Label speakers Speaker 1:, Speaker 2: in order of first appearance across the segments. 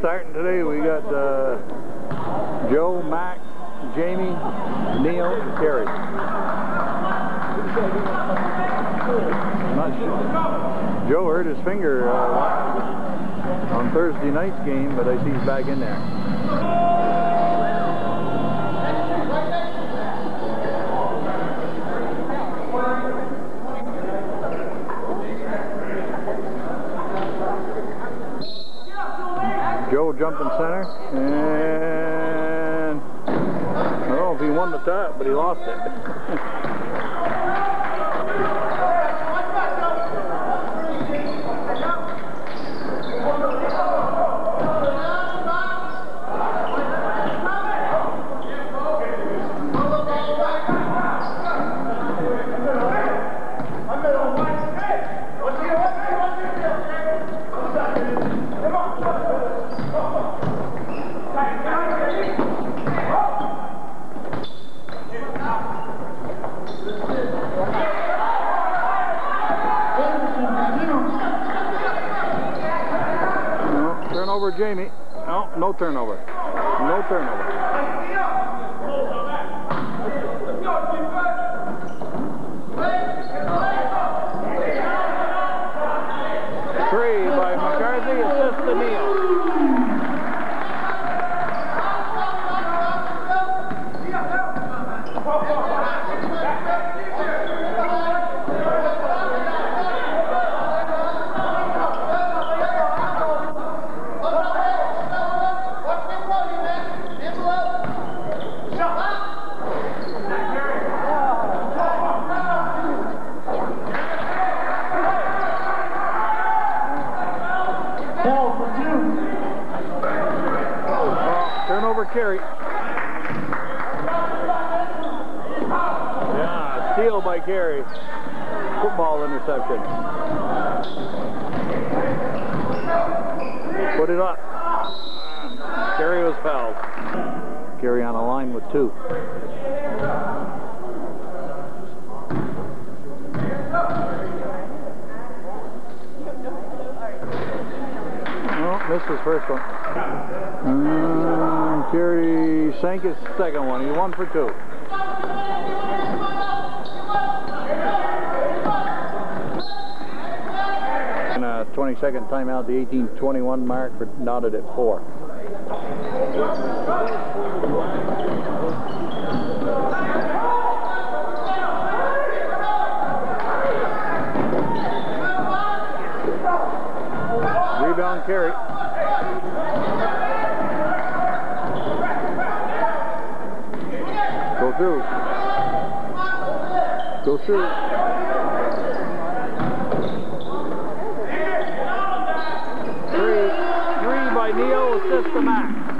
Speaker 1: starting today. We got uh, Joe, Mac, Jamie, Neil, and Kerry. Not sure. Joe hurt his finger uh, on Thursday night's game, but I see he's back in there. Joe jumping center, and I don't know if he won the top, but he lost it. No, turnover, Jamie. No, no turnover. No turnover. Kerry. Yeah, steal by Kerry. Football interception. Put it up. Kerry was fouled. Kerry on a line with two. Oh, missed his first one. Uh, Kerry sank his second one. He won for two. And uh, a 20 second timeout, the 1821 mark, for knotted at four. Rebound Kerry. Go through. Go through. Three, three by Neil, assist to Mac.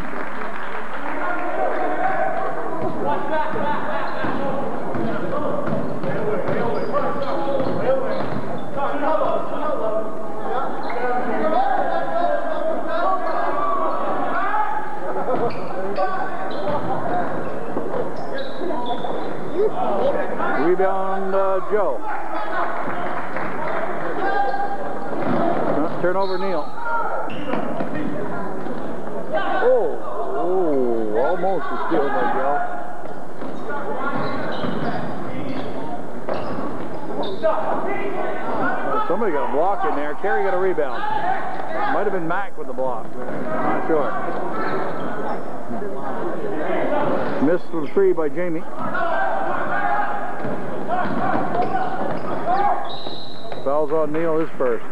Speaker 1: Rebound, uh, Joe. Uh, turnover, Neil. Oh, oh, almost a steal by Joe. Oh, Somebody got a block in there. Kerry got a rebound. Might have been Mac with the block. Not sure. Three by Jamie. Fouls on Neil, his first.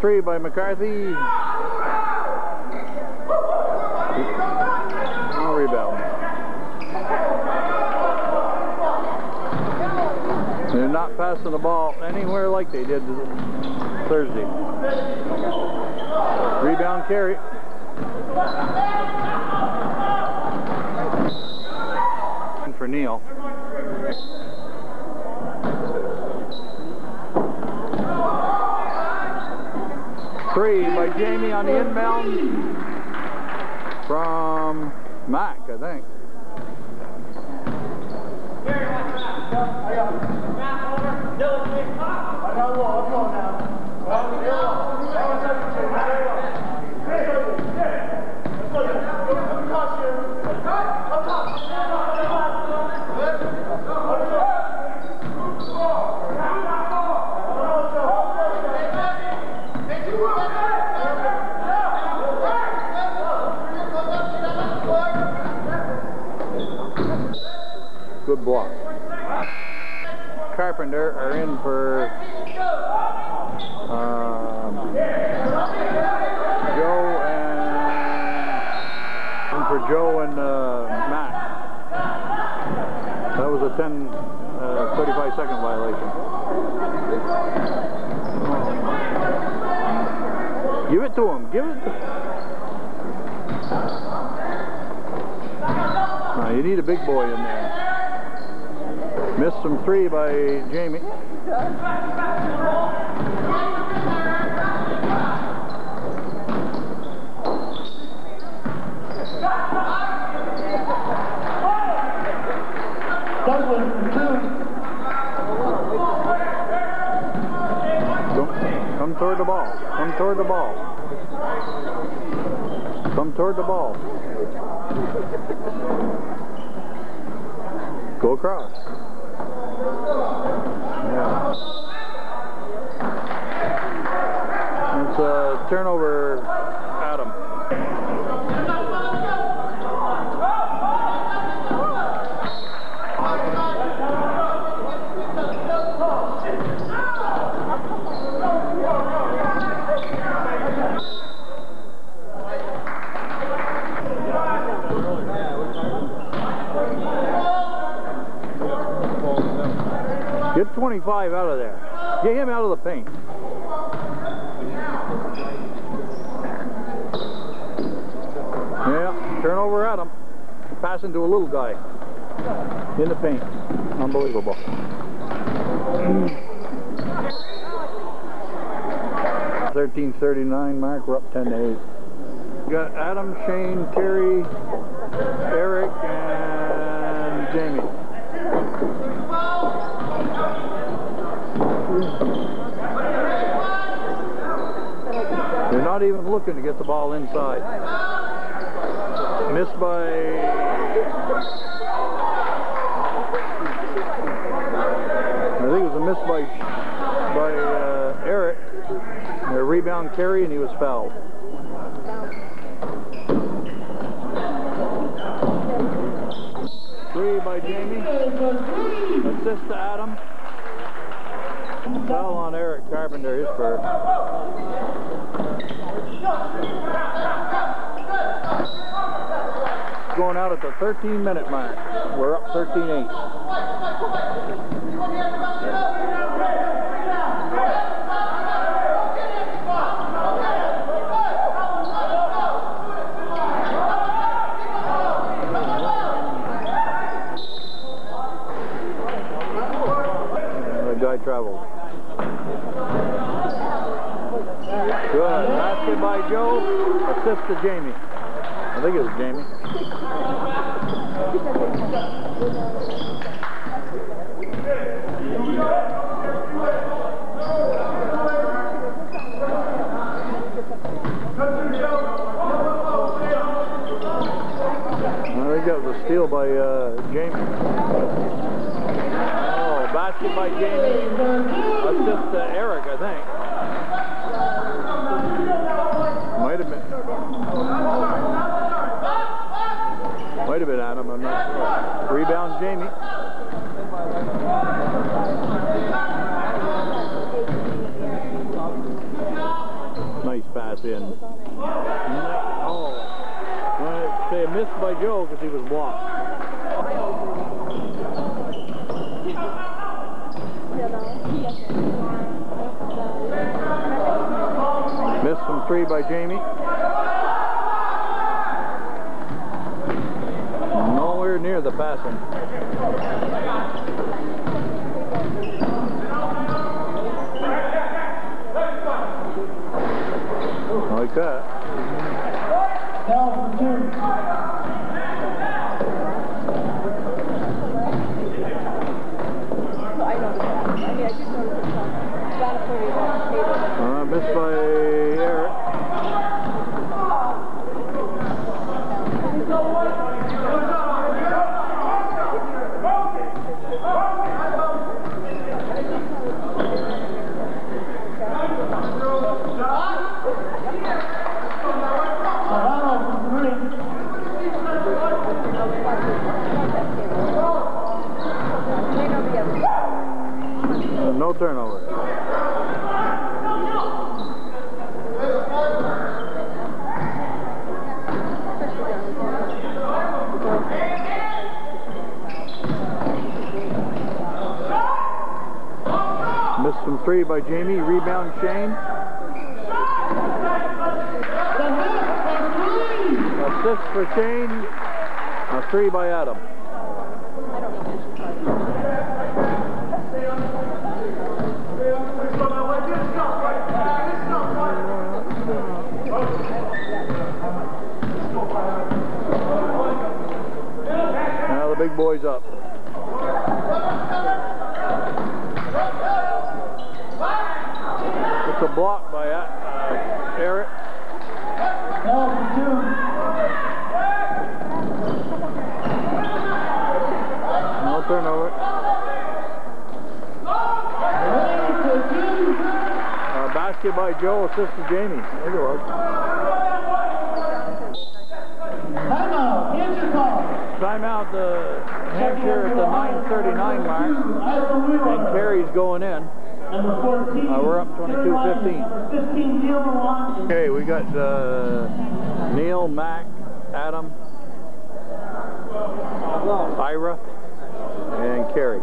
Speaker 1: Three by McCarthy. No rebound. They're not passing the ball anywhere like they did Thursday. Rebound Kerry. And For Neil. Three by Jamie on the inbound from Mac, I think. Good Carpenter are in for um, Joe and for Joe and uh, Matt. That was a 10, uh, 35 second violation. Give it to him. Give it. To you need a big boy in there. Missed some three by Jamie. Come toward the ball. Come toward the ball. Come toward the ball. Go across. Get 25 out of there. Get him out of the paint. Yeah, turnover Adam. Passing to a little guy. In the paint. Unbelievable. Thirteen thirty-nine mark. We're up ten to eight. Got Adam, Shane, Terry, Eric, and Jamie. They're not even looking to get the ball inside. Missed by I think it was a miss by by uh, Eric. A rebound Kerry and he was fouled. Three by Jamie. Assist to Adam. Foul on Eric Carpenter, his first. Going out at the 13 minute mark. We're up 13-8. The guy traveled. Good. Basket by Assist to Jamie. I think it was Jamie. There we go. The steal by uh, Jamie. Oh, basket by Jamie. Assist to Eric, I think. Might have been. Might have been Adam, I'm not sure. Rebound Jamie. Nice pass in. Oh. Well, missed by Joe because he was blocked. Missed from three by Jamie. Nowhere near the passing. Like that.
Speaker 2: Bell for two.
Speaker 1: Uh, missed by Eric.
Speaker 2: Serrano for three.
Speaker 1: Uh, no turnover. From three by Jamie. Rebound Shane. Assist for Shane. A three by Adam. Big boy's up. It's a block by uh, Eric.
Speaker 2: Bell.
Speaker 1: No turnover. Uh, basket by Joe, assist to Jamie. There it was.
Speaker 2: Timeout,
Speaker 1: the Hampshire at the 9.39 mark. And Carey's going in.
Speaker 2: Number 14.
Speaker 1: Uh, we're up 22-15.
Speaker 2: Number 15, Neil Milan.
Speaker 1: Okay, we got uh, Neil, Mac, Adam, Ira, and Carey.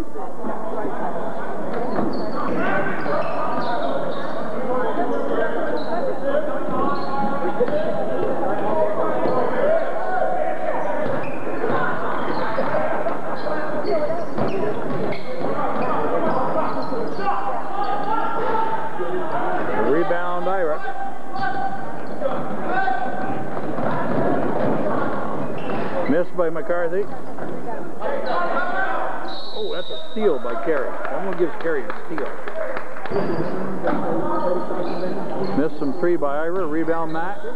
Speaker 1: Rebound, Ira. Missed by McCarthy. Oh, that's a steal by Carey. Someone gives Carey a steal. Missed some three by Ira. Rebound Matt. And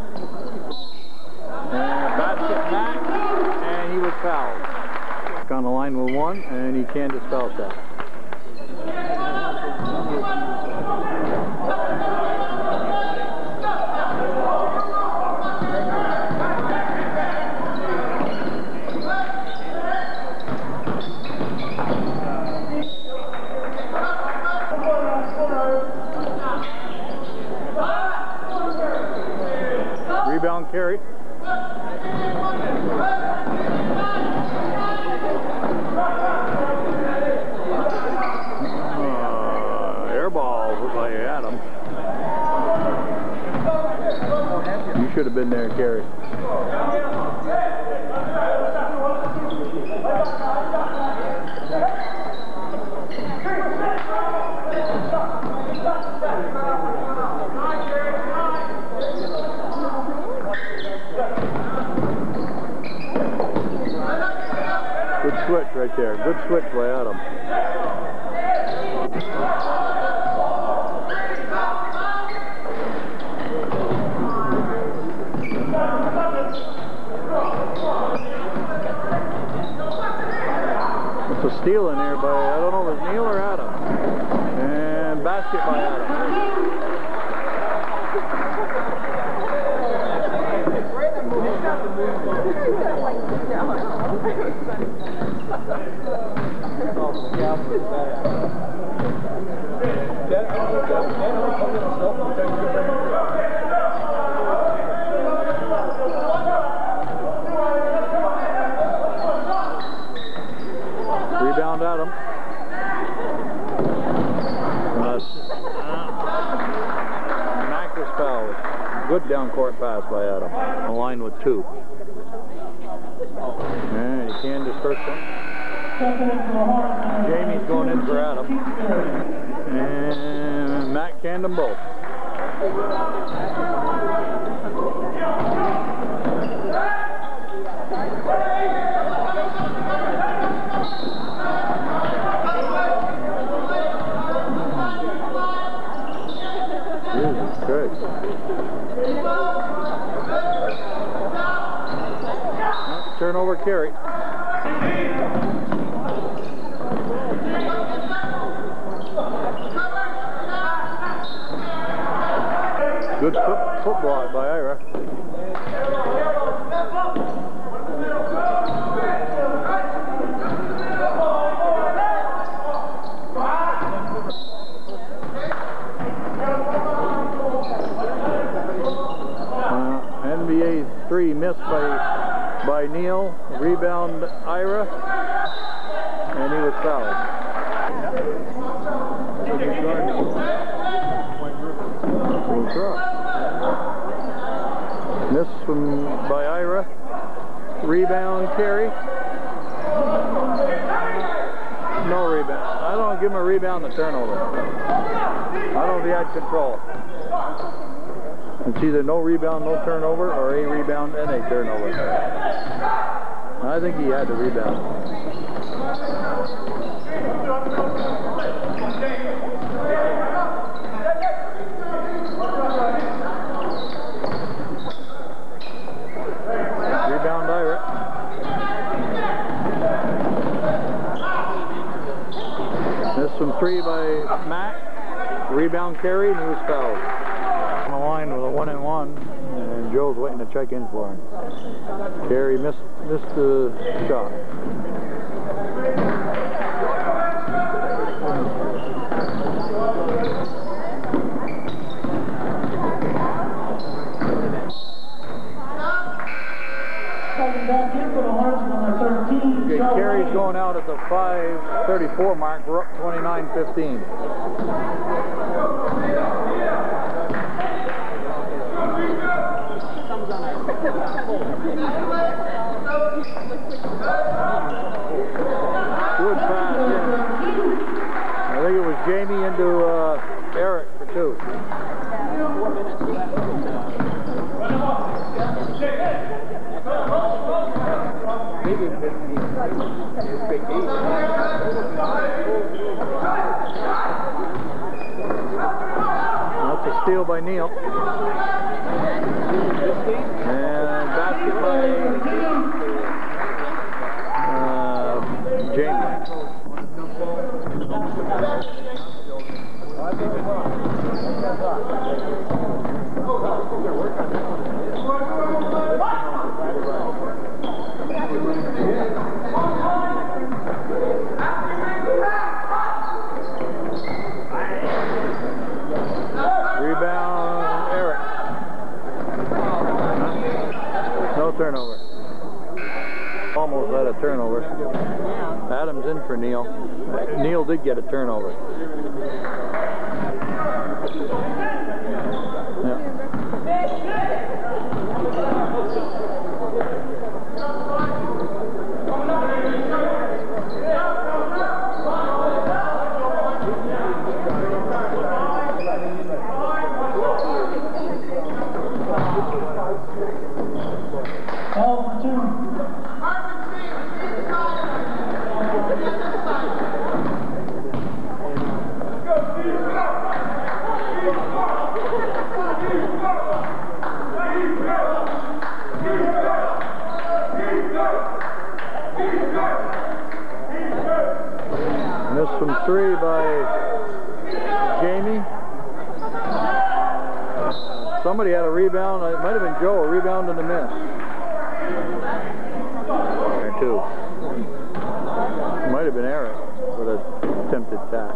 Speaker 1: basket Matt. And he was fouled. On the line with one, and he can't dispel that. Should have been there, Carey. Good switch right there. Good switch by Adam. was steal in there by, I don't know, was Neil or Adam? And basket by Adam. down court pass by Adam. A line with two. And he can disperse it. Jamie's going in for Adam. And Matt canned them both. Jesus Christ. Turnover Carey. Good foot, foot block by Ira. Uh, NBA three missed by by Neil. Rebound Ira, and he was fouled. Full truck. Miss from by Ira. Rebound Carey. No rebound. I don't give him a rebound the turnover. I don't know if he had control. It's either no rebound, no turnover, or a rebound and a turnover. I think he had the rebound. Rebound Ira. This from three by Matt. Rebound Carey, and he was fouled. On the line with a one and one, and Joe's waiting to check in for him. Carey missed missed the shot. At the 5:34 mark. We're up 29-15. Good pass. in. I think it was Jamie into uh, Eric for two. That's a steal by Neil. And basket by uh, Jamie. Rebound, Eric. No turnover. Almost had a turnover. Adams in for Neil. Neil did get a turnover. Yeah.
Speaker 2: L for two.
Speaker 1: Missed from three by Jamie. Somebody had a rebound. It might have been Joe, a rebound and a miss. Two. It might have been Eric with a attempted tap.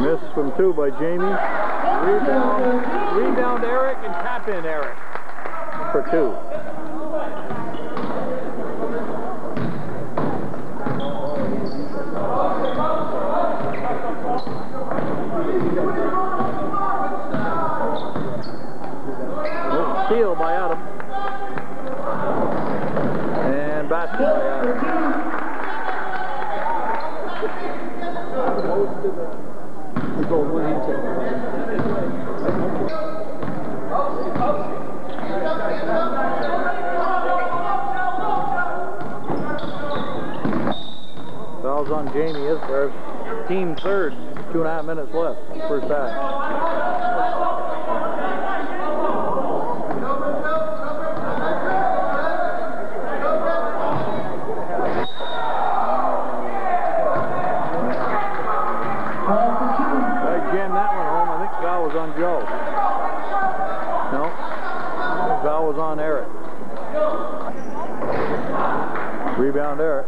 Speaker 1: Miss from two by Jamie. Rebound, rebound Eric and tap in Eric. For two. Steal by Adam. And basket by Adam. Fouls on Jamie is for team third. Two and a half minutes left. First half.
Speaker 2: Call for two.
Speaker 1: I jammed that one home. I think foul was on Joe. No. Foul was on Eric. Rebound Eric.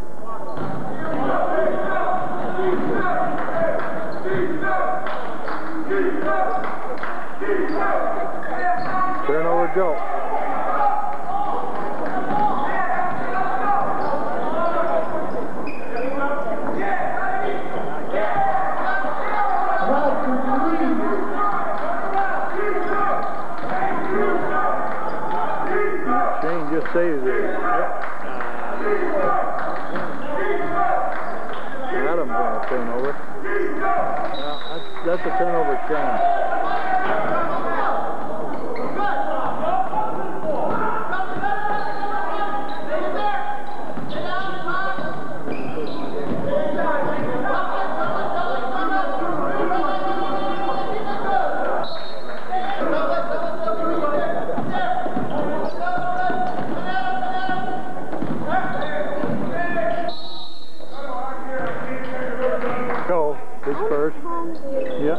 Speaker 1: Turnover Joe.
Speaker 2: Right to three.
Speaker 1: Shane just saves it. Adam's on a turnover. Yeah, that's, that's a turnover, Shane. Go. His first. Yeah.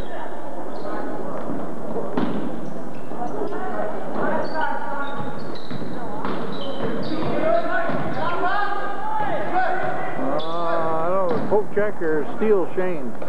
Speaker 1: Uh, I don't know. Poke check or steal Shane.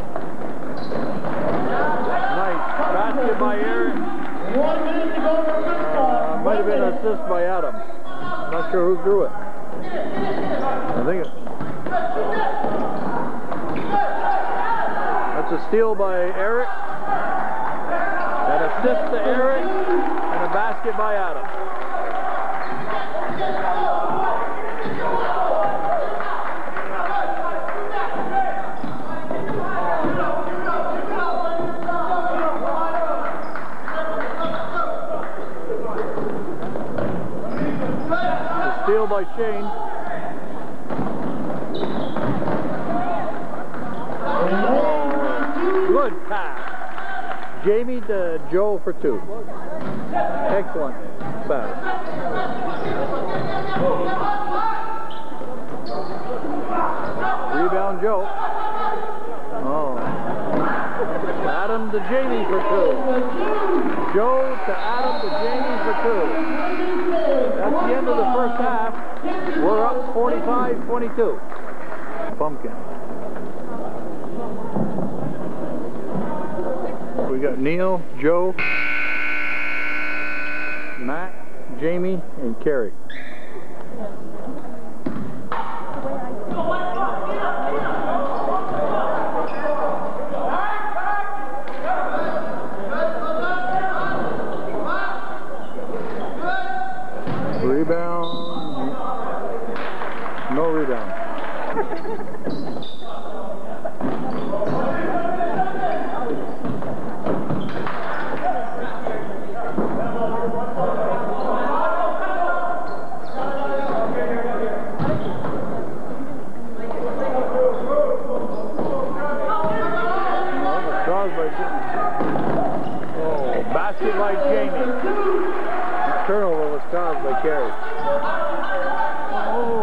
Speaker 1: By Shane. Good pass. Jamie to Joe for two. Excellent pass. Rebound Joe. Oh. Adam to Jamie for two. Joe to Adam to Jamie for two. That's the end of the first half. We're up 45-22. Pumpkin. We got Neil, Joe, Matt, Jamie, and Kerry. Rebound. No rebound. Oh, caused by Ja- Oh, basket by Jamie. The turnover was caused by Kerry. Oh.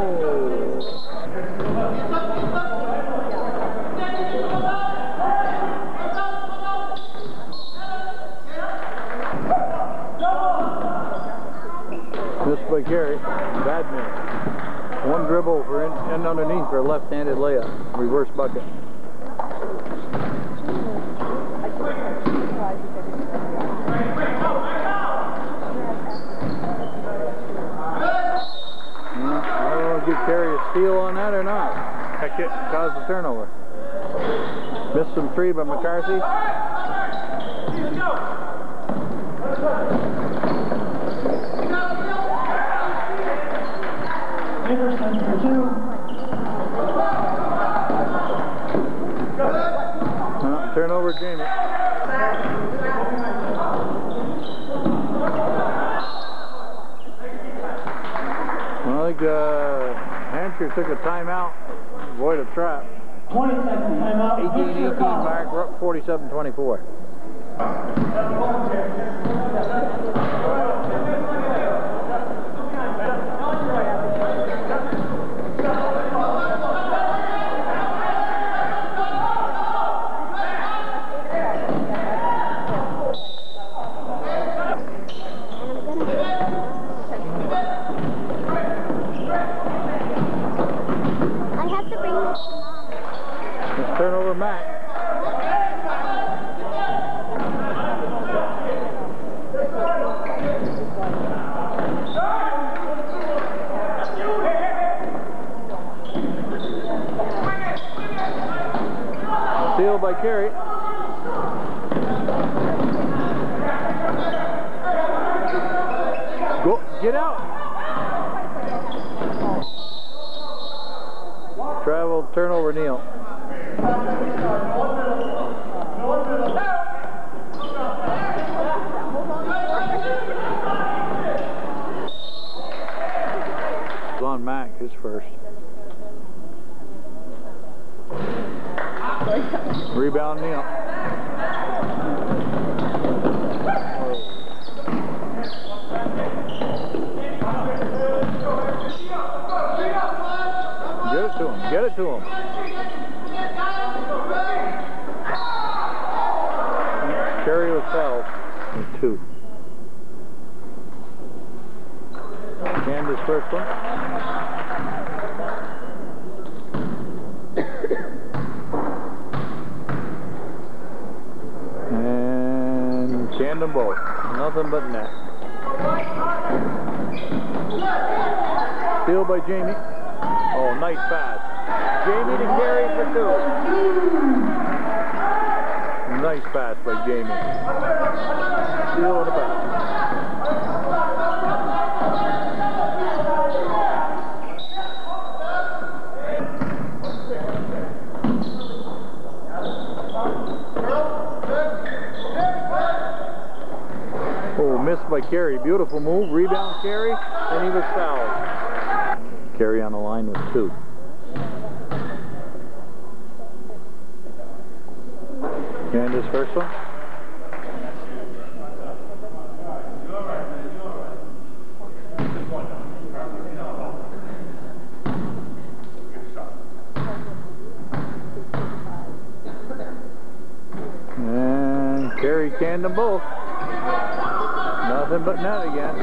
Speaker 1: By Kerry. Bad miss. One dribble for in, in underneath for a left-handed layup. Reverse bucket. System 3 by McCarthy.
Speaker 2: Anderson for two.
Speaker 1: Turnover, Jamie. Well, I think uh, Hampshire took a timeout, avoid a trap.
Speaker 2: 20 second timeout.
Speaker 1: 18
Speaker 2: Here's
Speaker 1: 18 mark, we're up 47 24. By Carey. Go, get out. Travel, turnover, Neil. It's on Mac, his first. Rebound Neil. Get it to him. Get it to him. Carey was fouled. with Two. Candace first one. And Camden both. Nothing but net. Steal by Jamie. Oh, nice pass. Jamie to Carey for two. Nice pass by Jamie. Steal a pass. Oh, missed by Carey. Beautiful move. Rebound Carey, and he was fouled. Carey on the line with two. Candace first one. And Carey canned them both. Nothing but net again.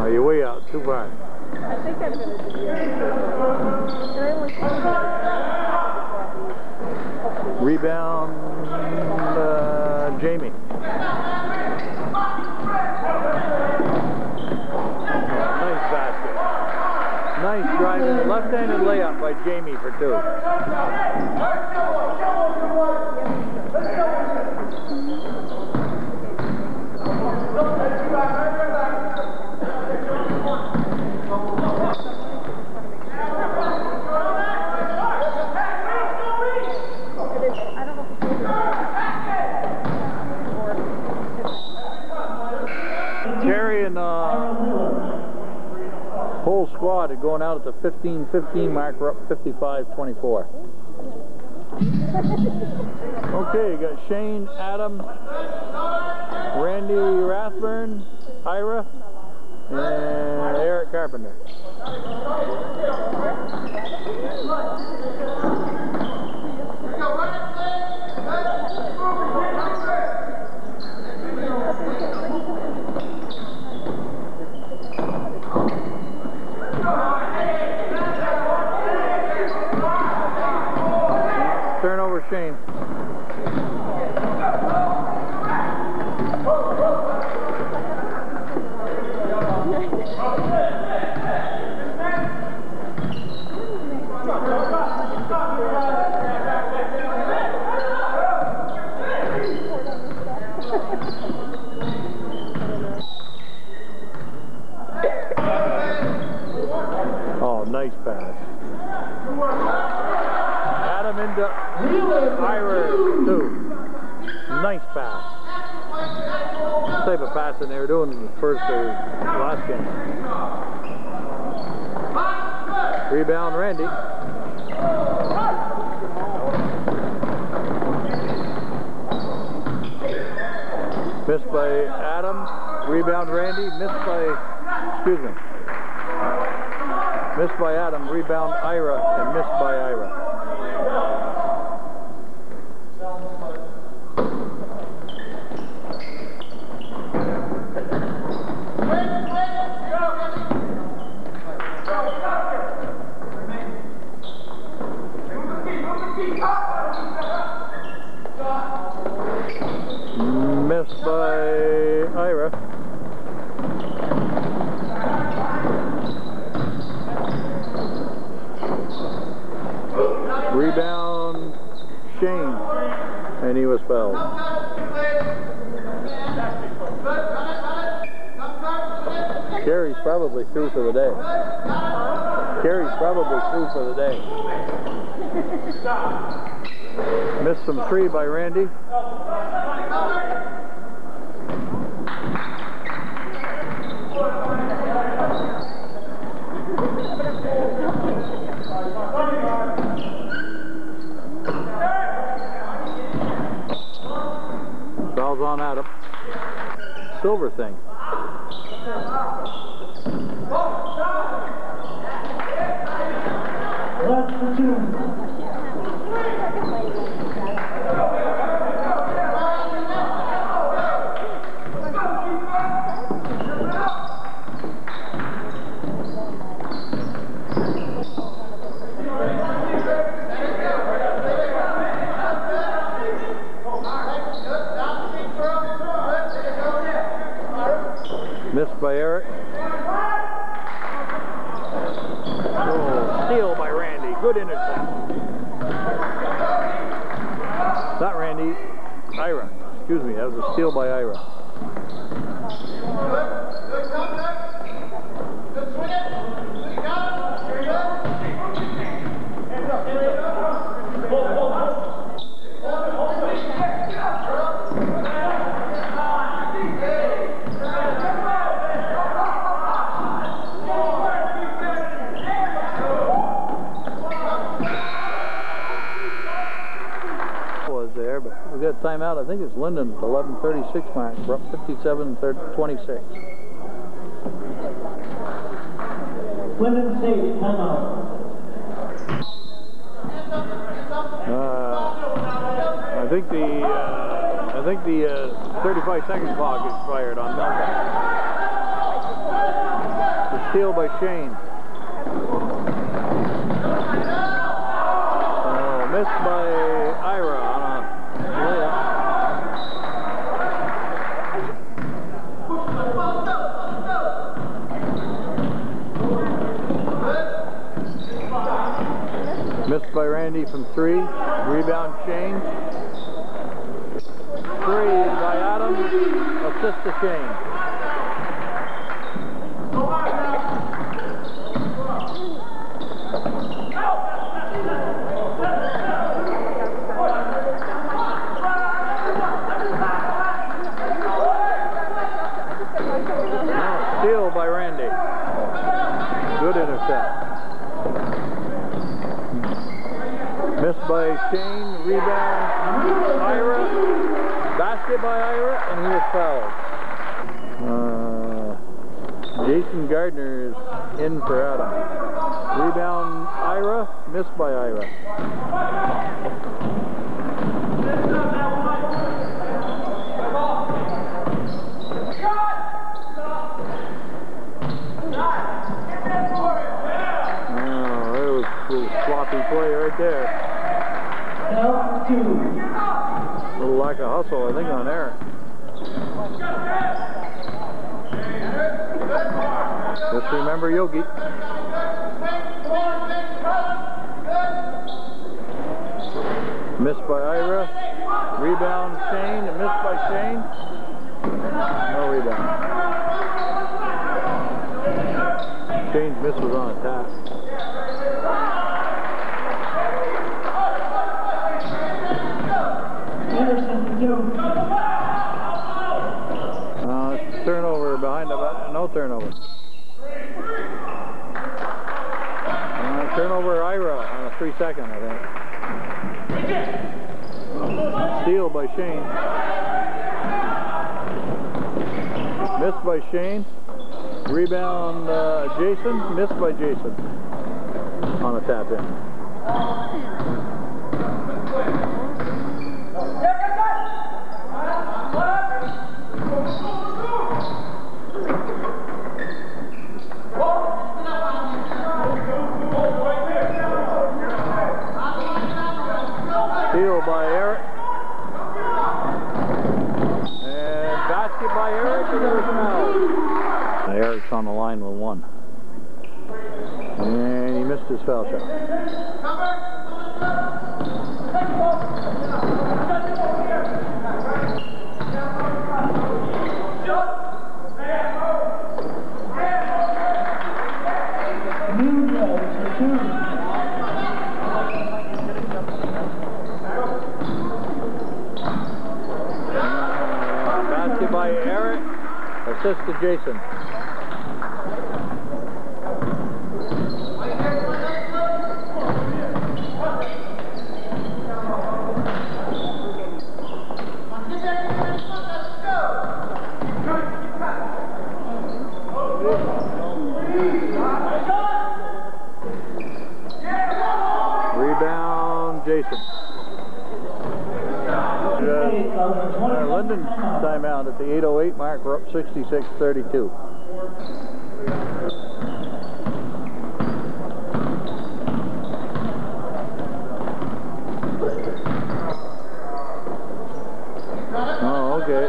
Speaker 1: Oh, you're way out, too far.
Speaker 3: I think I'm going to do it. And I only
Speaker 1: Rebound, uh, Jamie. Nice basket. Nice driving, left-handed layup by Jamie for two. Going out at the 15-15 mark. We're up 55-24. Okay, you got Shane, Adam, Randy Rathburn, Ira, and Eric Carpenter. changed. Rebound, Randy. Missed by Adam. Rebound, Randy. Missed by, excuse me. Missed by Adam, rebound Ira, and missed by Ira. Missed by Ira. Rebound Shane, fouled. Carey's probably through for the day. Carey's probably through for the day. Missed some three by Randy. Foul's on Adam. Silver thing.
Speaker 2: Left for two.
Speaker 1: Missed by Eric. Oh, steal by Randy. Good intercept. Not Randy, Ira. Excuse me, that was a steal by Ira. Was there, but we got a timeout. I think it's Lyndon at 11:36 mark. We're up 57 26.
Speaker 2: Lyndon State, timeout.
Speaker 1: Uh, I think the uh, I think the uh, 35 second clock expired on Milton. The steal by Shane. Oh, missed by Ira on a layup. Missed by Randy from three. Rebound Shane. Three by Adam. Assist to Shane. Now steal by Randy. Good intercept. Missed by Shane, rebound, Ira, basket by Ira, and he was fouled. Uh, Jason Gardner is in for Adam. Rebound, Ira, missed by Ira. Oh, there was a little sloppy play right there.
Speaker 2: L two.
Speaker 1: Lack of hustle, I think, on Eric. Just remember Yogi. Missed by Ira. Rebound Shane. Missed by Shane. No rebound. Shane's miss was on a tap.
Speaker 2: Anderson for two.
Speaker 1: Uh, turnover behind the ba- no turnover. Uh, turnover Ira on a three second, I think. Steal by Shane. Missed by Shane. Rebound uh, Jason. Missed by Jason on a tap in. Steal by Eric. And basket by Eric and there's foul. Eric's on the line with one. And he missed his foul shot.
Speaker 2: Nunez for two.
Speaker 1: Uh, basket by Eric. Assist to Jason. Rebound, Jason.
Speaker 2: Hey, uh, 20
Speaker 1: Uh, Lyndon timeout at the 808 mark. We're up 66-32. Oh, okay.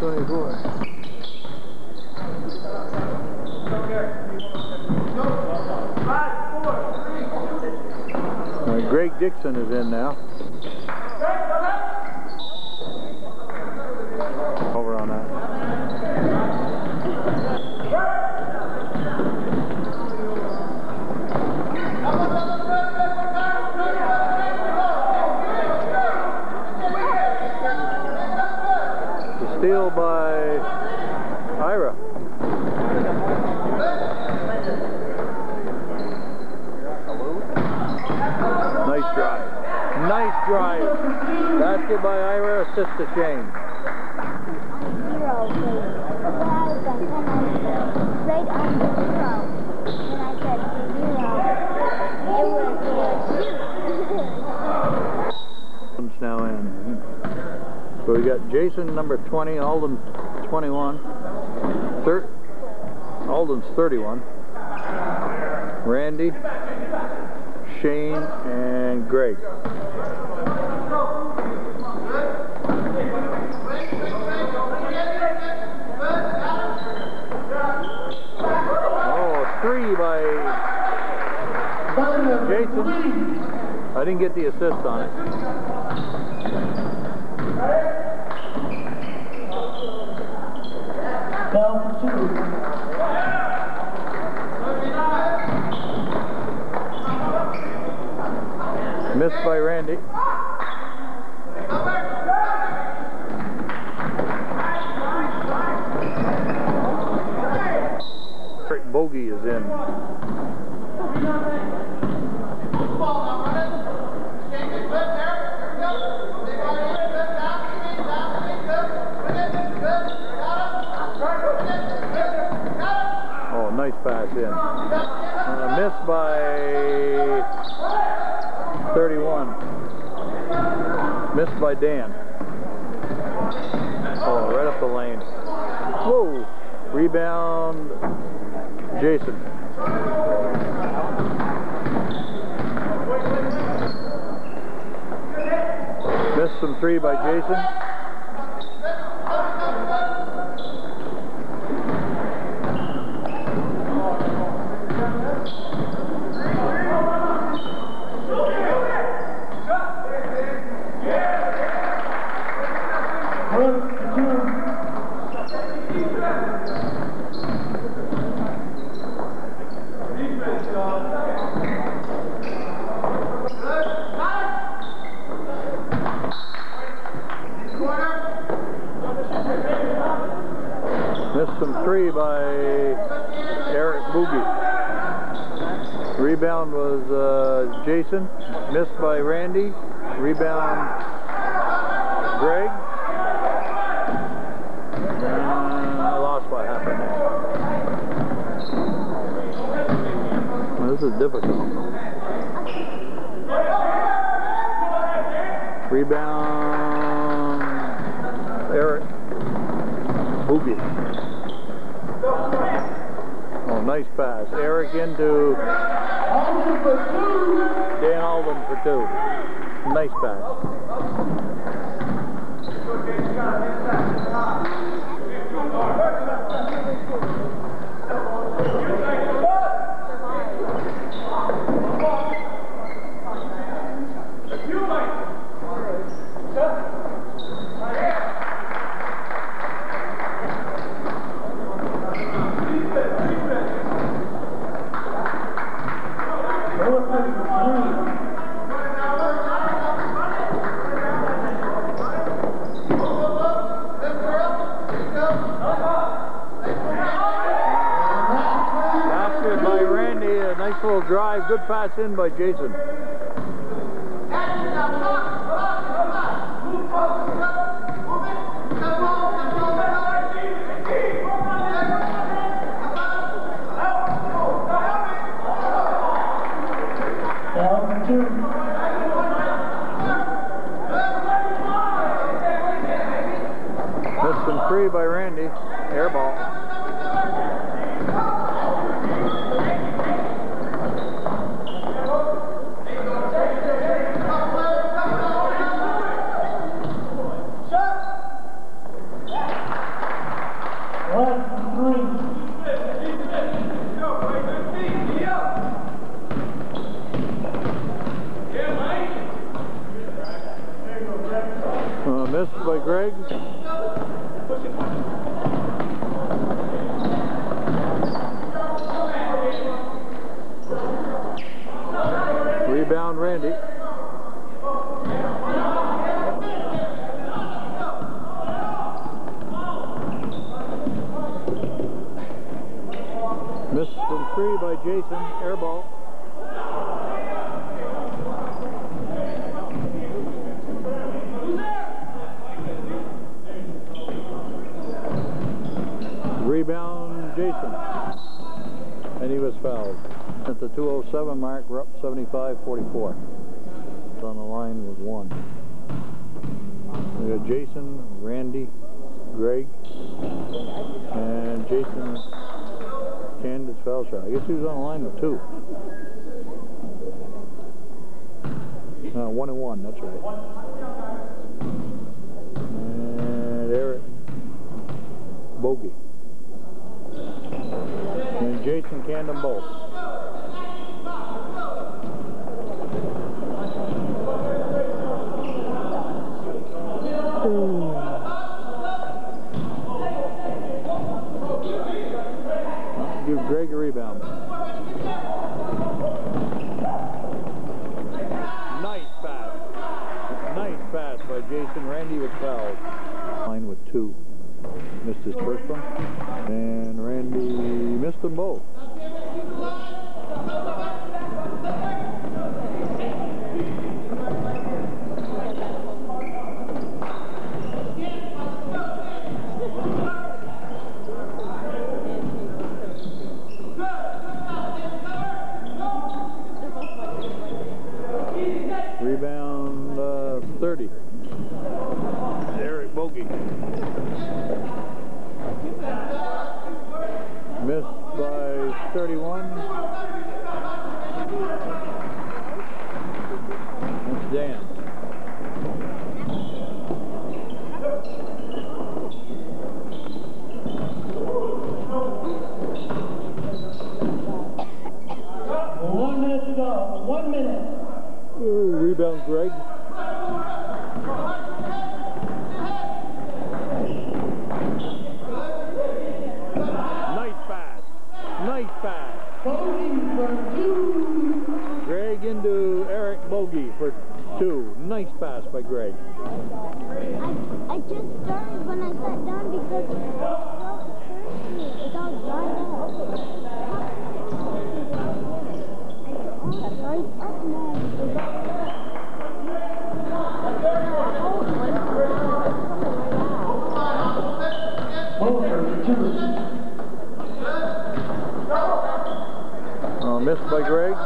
Speaker 1: 24. Uh, Greg Dixon is in now. Over on that. The steal by Ira. Nice drive. Nice drive. Basket by Ira, assist to Shane.
Speaker 4: zero, please. What I was done. And I right on the zero.
Speaker 1: Now in. So we got Jason, number 20, Alden, 21. Thir Alden's 31. Randy, Shane, and Greg. Oh, three by
Speaker 2: Butler for
Speaker 1: Jason.
Speaker 2: three.
Speaker 1: I didn't get the assist on it. Missed by Randy. Missed by Dan. Oh, right up the lane. Whoa. Rebound, Jason. some three by Jason.
Speaker 2: Brooks, two.
Speaker 1: Missed some three by Eric Boogie. Rebound was uh, Jason. Missed by Randy. Rebound Greg. And I lost by half a. Well, this is difficult. Rebound Eric Oh, nice pass. Eric into. Dan Alden for two. Nice pass. Drive. Good pass in by Jason. Jason Candace foul shot. I guess he was on the line with two. Uh, one and one, that's right. And Eric Bogey. And Jason canned them both. Give Greg a rebound. Nice pass. Nice pass Jason. Randy was fouled. Line with two. Missed his first one. And Randy missed them both. Rebound uh, 30. Eric Bogey. Missed by 31. That's Dan. Rebound, Greg. Nice pass. Nice pass. Greg into Eric Bogey for two. Nice pass by Greg.
Speaker 4: I, I just started when I sat down because it felt thirsty. It's all dried up. It's all dried up now.
Speaker 2: Over for two.
Speaker 1: Uh, missed by Greg.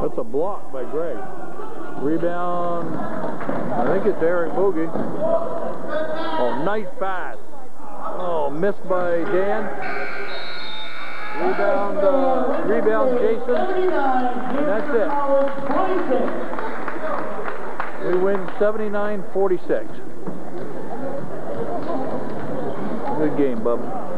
Speaker 1: That's a block by Greg. Rebound. Think it's Eric Bogey. Oh, nice pass. Oh, missed by Dan. Rebound, uh, rebound Jason.
Speaker 2: And
Speaker 1: that's it. We win 79-46. Good game, bub.